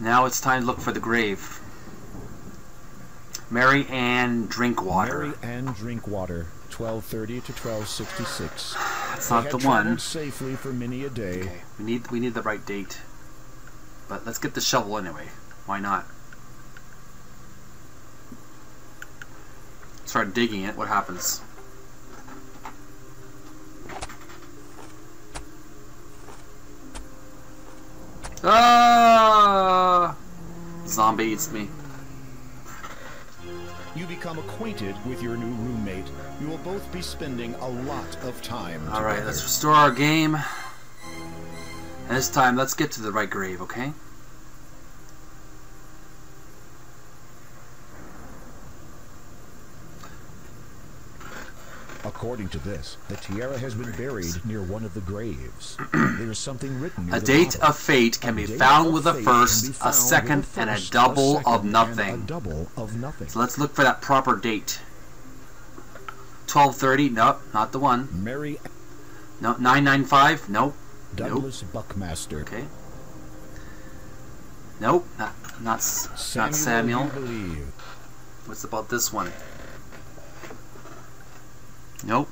Now it's time to look for the grave. Mary Ann Drinkwater. Mary Ann Drinkwater, 1230 to 1266. That's They not the one. safely for many a day. Okay, we need we need the right date. But let's get the shovel anyway. Why not? Start digging it. What happens? Ah! Zombie eats me. You become acquainted with your new roommate. You will both be spending a lot of time All right, let's restore our game. And this time, let's get to the right grave, okay? According to this, the tiara has been buried near one of the graves. there is something written A date bottom. of fate can be found with a fate can be first, a second, a and a double second, of nothing. A double of nothing. So let's look for that proper date. 1230, nope, not the one. Mary No, 995, nope, Douglas Buckmaster. okay. Nope, not, not, s- not Samuel. What's about this one? Nope.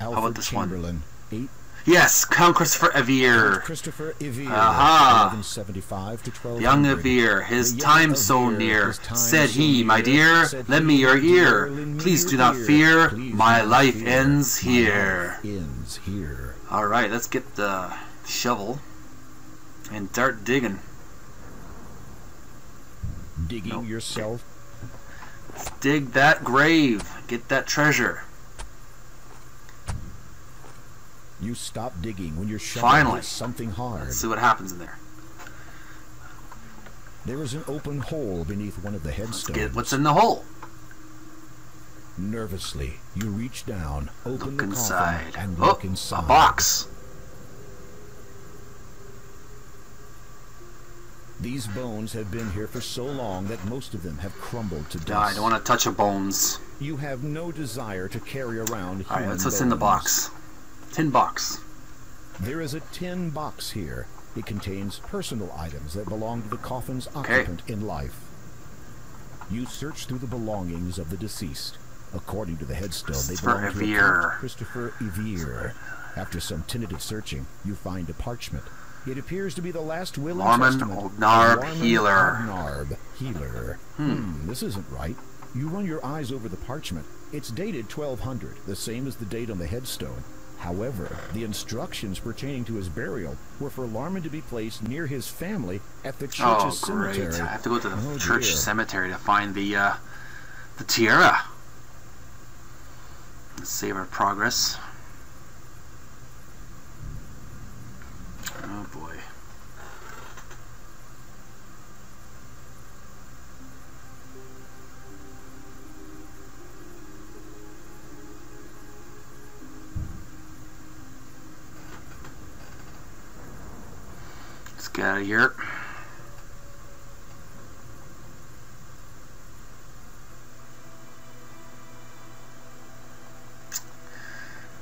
Alfred about this one? Eight. Yes, Count Christopher Evere. Christopher Evere. Aha. 1175 to 1200. Young Evere, his time so near. Said he, my dear, lend me your ear. Please do not fear. My life ends here. ends here. All right, let's get the shovel and start digging. Digging Nope. yourself. Let's dig that grave. Get that treasure. You stop digging when your shovel Finally. something hard. Let's see what happens in there. There is an open hole beneath one of the headstones. get what's in the hole. Nervously, you reach down, open Look the inside. coffin, and Oh, look inside. a box. These bones have been here for so long that most of them have crumbled to dust. Yeah, I don't want to touch a bones. You have no desire to carry around All right, what's in the box. Tin box. There is a tin box here. It contains personal items that belong to the coffin's Okay. occupant in life. You search through the belongings of the deceased. According to the headstone, they belong to Evere. Christopher Evere. After some tentative searching, you find a parchment. It appears to be the last will and testament of Odnarb Norman Healer. Odnarb Healer. Hmm, this isn't right. You run your eyes over the parchment. It's dated 1200, the same as the date on the headstone. However, the instructions pertaining to his burial were for Larman to be placed near his family at the Oh, great! cemetery. I have to go to the Oh, church dear. cemetery to find the uh, the tiara. Let's save our progress. Oh boy. Get out of here.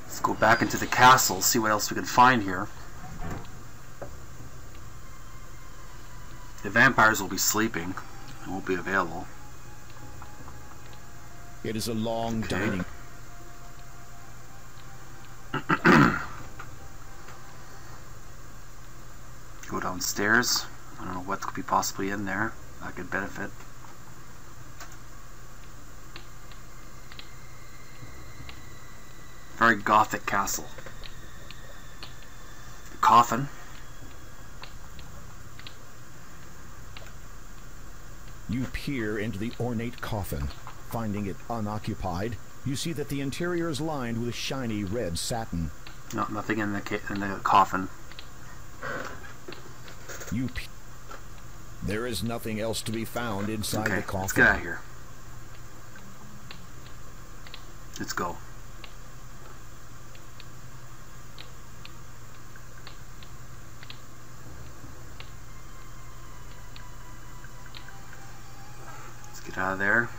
Let's go back into the castle, see what else we can find here. The vampires will be sleeping. They won't be available. It is a long Okay. dining. Go downstairs. I don't know what could be possibly in there that could benefit. Very gothic castle. The coffin. You peer into the ornate coffin. Finding it unoccupied, you see that the interior is lined with shiny red satin. No, nothing in the ca- in the coffin. You There is nothing else to be found inside Okay, the coffin. let's get out of here. Let's go. Let's get out of there.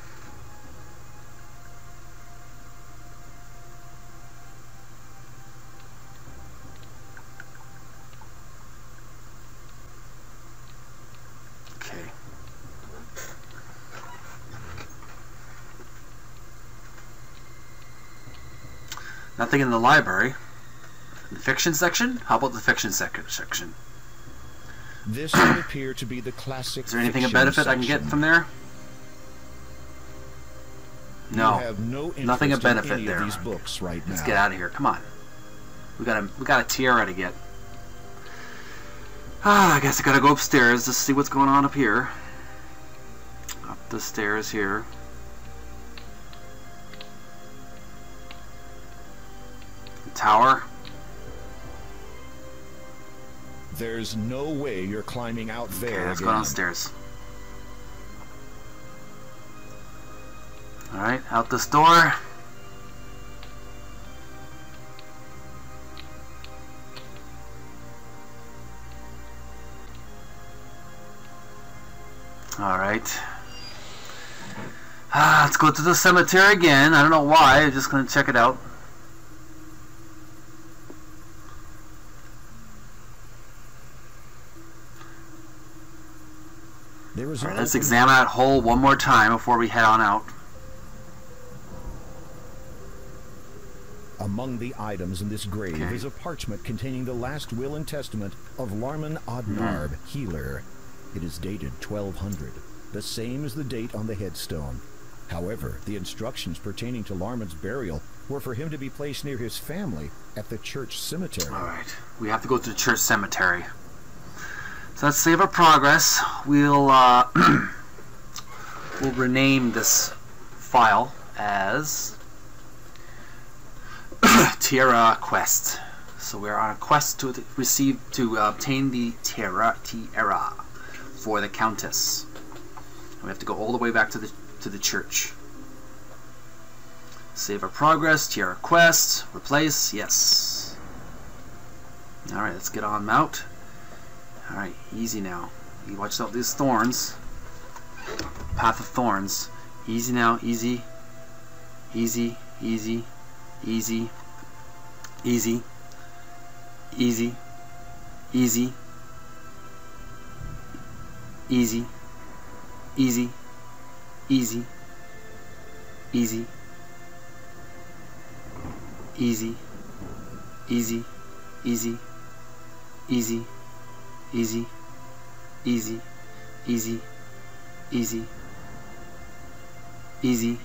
Nothing in the library. The fiction section? How about the fiction sec- section? This would appear to be the classic. Is there anything of benefit I can get from there? No. No Nothing of benefit there. Of these books right Let's now. get out of here. Come on. We got a we got a tiara to get. Ah, I guess I gotta go upstairs to see what's going on up here. Up the stairs here. Tower. There's no way you're climbing out there. Okay, let's again. go downstairs. Alright, out this door. Alright. Ah, let's go to the cemetery again. I don't know why, I'm just gonna check it out. There is Alright, an let's examine that hole one more time before we head on out. Among the items in this grave Okay. is a parchment containing the last will and testament of Larman Odnarb, Hmm. healer. It is dated 1200, the same as the date on the headstone. However, the instructions pertaining to Larman's burial were for him to be placed near his family at the church cemetery. Alright, we have to go to the church cemetery. So let's save our progress. We'll uh, we'll rename this file as Tiara Quest. So we're on a quest to receive to obtain the Tiara Tiara for the Countess. We have to go all the way back to the to the church. Save our progress, Tiara Quest, replace, yes. Alright, let's get on mount. Alright, easy now. You watch out these thorns. Path of thorns. Easy now, easy. Easy, easy, easy, easy, easy, easy, easy, easy, easy, easy, easy, easy, easy, easy, easy, easy, easy, easy, easy,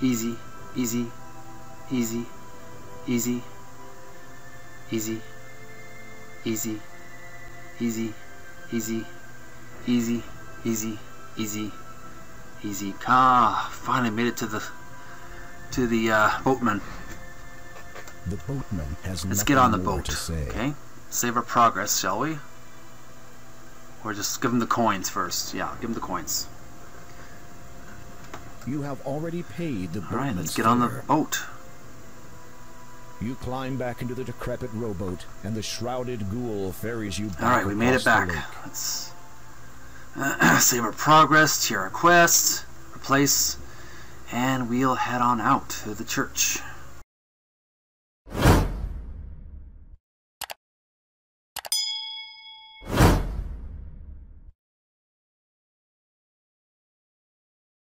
easy, easy, easy, easy, easy, easy, easy, easy, easy, easy, easy, easy. Ah, finally made it to the to the uh, boatman. The boatman has Let's get on the boat. Okay. Save our progress, shall we? Or just give him the coins first. Yeah, give him the coins. You have already paid the All right, let's get on the boat. You climb back into the decrepit rowboat, and the shrouded ghoul ferries you back All right, we made it back. Let's save our progress, Tiara Quest, replace, and we'll head on out to the church.